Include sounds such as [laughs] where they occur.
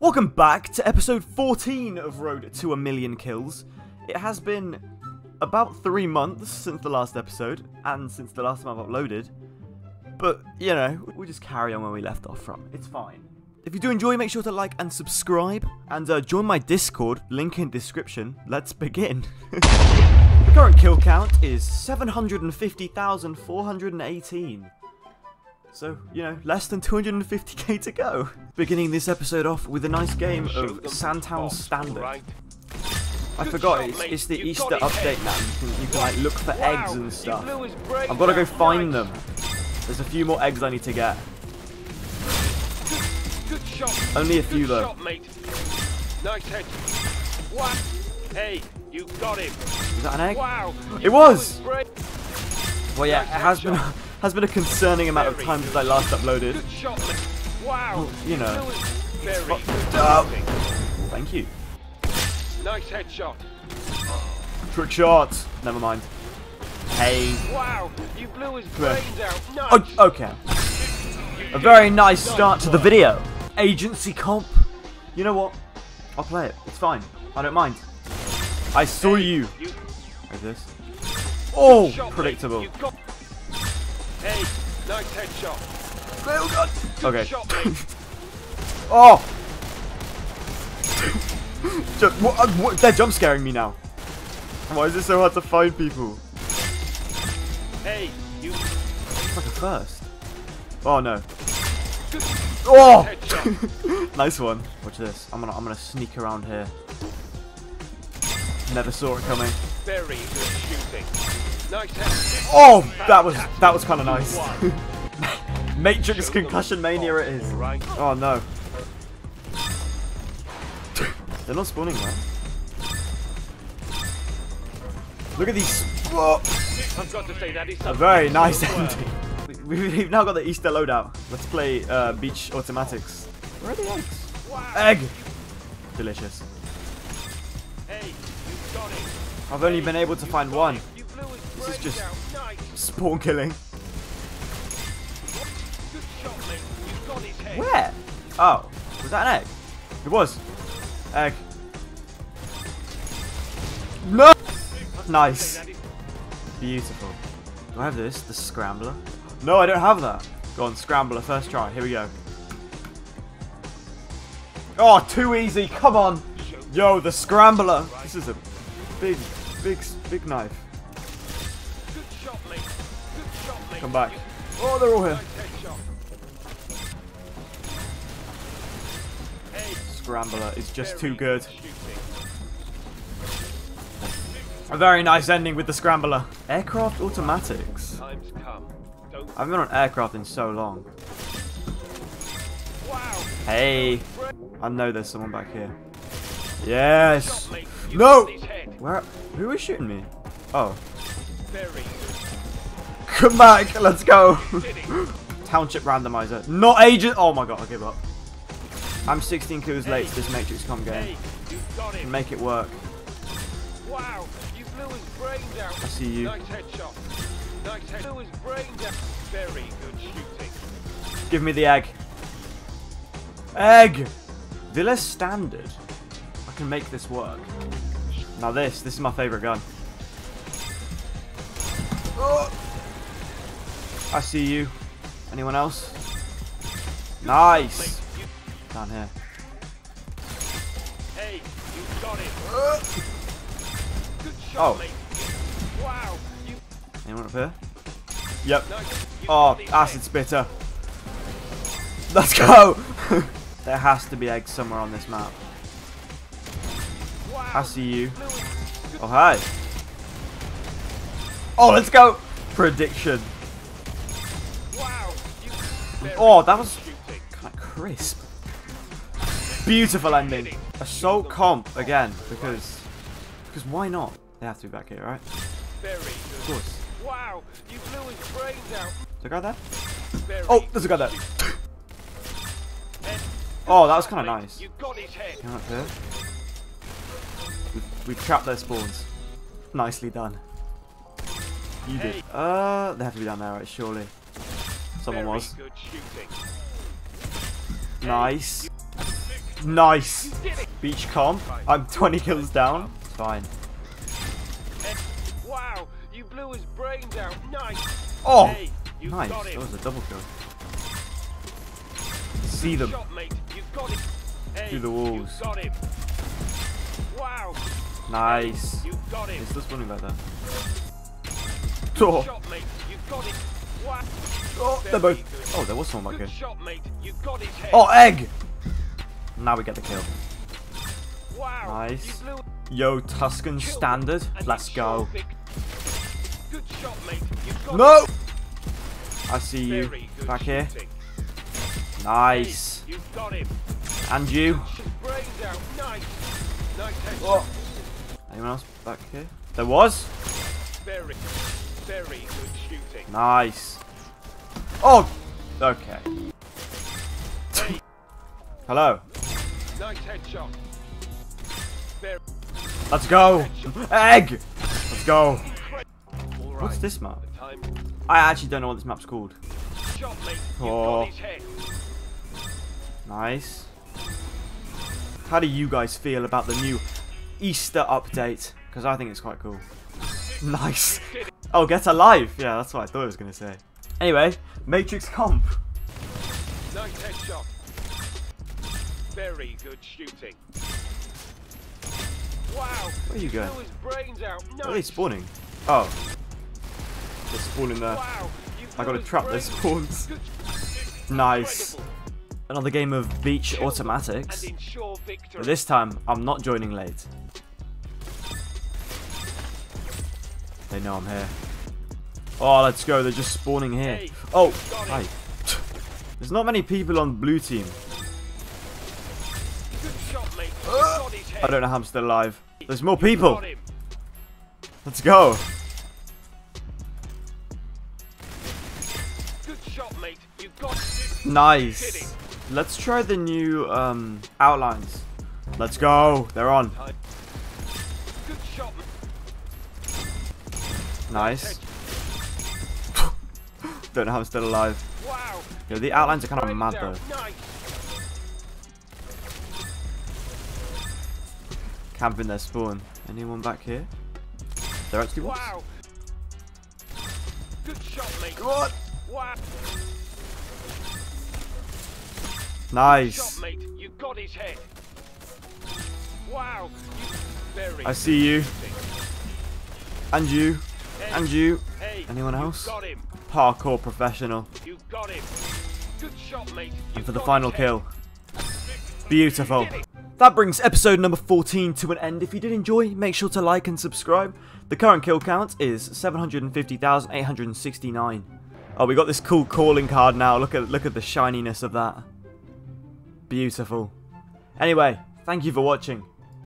Welcome back to episode 14 of Road to a Million Kills. It has been about three months since the last episode, and since the last time I've uploaded. But, you know, we'll just carry on where we left off from. It's fine. If you do enjoy, make sure to like and subscribe, and uh, join my Discord, link in description. Let's begin. [laughs] the current kill count is 750,418. So, you know, less than 250k to go. Beginning this episode off with a nice game of Sandtown Standard. I forgot, it's, it's the Easter update now. You can, you can like look for eggs and stuff. I've got to go find them. There's a few more eggs I need to get. Good shot. Only a few though. Shot, mate. Nice head. What? Hey, you got him. Is that an egg? Wow. It was! blew his brain- Well, yeah, it has been has been a concerning amount of time since I last uploaded. Good shot, mate. Wow. Well, you know. blew his- Very good. Uh. Thank you. Nice headshot. Trick shot. Never mind. Hey. Wow. You blew his brains out. Nice. Oh, okay. A very nice start to the video. Agency comp. You know what? I'll play it. It's fine. I don't mind. I saw you. Like this. Oh, predictable. You got- Hey, nice headshot. God. Good Okay. shot. [laughs] Oh. [laughs] Ju- what, uh, what, they're jump scaring me now. Why is it so hard to find people? hey, you. It's like a first. Oh no. Good Oh! [laughs] nice one. Watch this. I'm gonna I'm gonna sneak around here. Never saw it coming. Very good shooting. Nice. Oh, that was that was kind of nice. [laughs] Matrix concussion mania it is. Right. Oh no. They're not spawning right? Look at these. Whoa. I've got to say that is A very nice ending. [laughs] We- We've now got the Easter loadout. Let's play uh, Beach Automatics. Where are the eggs? Egg! Delicious. I've only been able to find one. This is just- Spawn killing. Where? Oh, was that an egg? It was. Egg. No! Nice. Beautiful. Do I have this? The scrambler? No, I don't have that. Go on, scrambler, first try. Here we go. Oh, too easy. Come on. Yo, the scrambler. This is a big, big, big knife. Good shot, mate. Good shot. Come back. Oh, they're all here. Scrambler is just too good. A very nice ending with the scrambler. Aircraft automatics. Time's come. Don't. I haven't been on aircraft in so long. Hey, I know there's someone back here. Yes. Shot, mate. You No. got his head. Where? Who is shooting me? Oh, Very [laughs] good. come back. Let's go. [laughs] Township randomizer. Not agent. Oh my god, I give up. I'm 16 kills late to this Matrix Com game. Hey. Make it work. Wow. You blew his brains out. I see you. Nice headshot. Nice head. Blew his brains out. Very good shooting. Give me the egg. Egg! Villa Standard. I can make this work. Now this, this is my favourite gun. Oh. I see you. Anyone else? Nice. Down here. hey, you got it. Good shot, Oh. mate. Wow. You Anyone up here? Yep. You Oh, acid spitter. Let's go! [laughs] there has to be eggs somewhere on this map. Wow. I see you. Oh, hi. Oh, let's go! Prediction. Wow. Oh, that was kind of crisp. Beautiful ending. Assault comp again, because because why not? They have to be back here, right? Of course. Wow. You blew his brains out. Is there a guy there? Oh, there's a guy there. [laughs] Oh, that was kind of nice. Anyone up here? We've, trapped their spawns. Nicely done. You did. Uh, they have to be down there, right? Surely. Someone Very was. Nice. Nice. You did it. Beach comp. I'm 20 kills down. It's fine. Wow, you blew his brains out. Nice. Oh, Hey, nice. That was a double kill. See them. Shot, mate. You got him. Hey, Through the walls. Nice. You got him. It's still spawning back there. Oh, Shot, mate. You got him. Wow. oh, they're both. Oh, there was someone back Good here. shot, mate. You got his head. Oh, egg. Now we get the kill. nice. Yo, Tuscan killed standard. Let's go. your vic- Good shot, mate. You got No. I see you back here. Nice. You got him. And you. His brains out. Nice. Nice headshot. Oh. Anyone else back here? There was. Very, very good shooting. Nice. Oh. Okay. Hey, Hello. nice headshot. Very Let's go. Egg. Let's go. right. What's this map? I actually don't know what this map's called. shot, mate. You Oh. got his head. Nice. How do you guys feel about the new Easter update? Because I think it's quite cool. [laughs] Nice. Oh, get alive. Yeah, that's what I thought I was going to say. Anyway, Matrix Comp. Nice headshot. Very good shooting. Wow. Where are you going? Blew his brains out. Nice. Where are they spawning? Oh. They're spawning there. Wow. I gotta his trap brains- spawns. Nice. Another game of beach automatics. And ensure victory. But this time, I'm not joining late. They know I'm here. Oh, let's go. They're just spawning here. Oh, hi. There's not many people on blue team. Good shot, mate. You got his head. I don't know how I'm still alive. There's more people. Let's go. Good shot, mate. You got Kidding. Nice. Let's try the new um, outlines. Let's go. They're on. Good shot. Nice. [laughs] Don't know how I'm still alive. Wow. Yo, the outlines are kind of mad though. Camping their spawn. Anyone back here? There actually was. Wow. Good shot, mate. What? Wow. Very. I see you. And you. And you. Anyone else? Parkour professional. You got him. Good shot, mate. You And for the final kill. Beautiful. That brings episode number 14 to an end. If you did enjoy, make sure to like and subscribe. The current kill count is 750,869. Oh, we got this cool calling card now. Look at look at the shininess of that. Beautiful. Anyway, thank you for watching.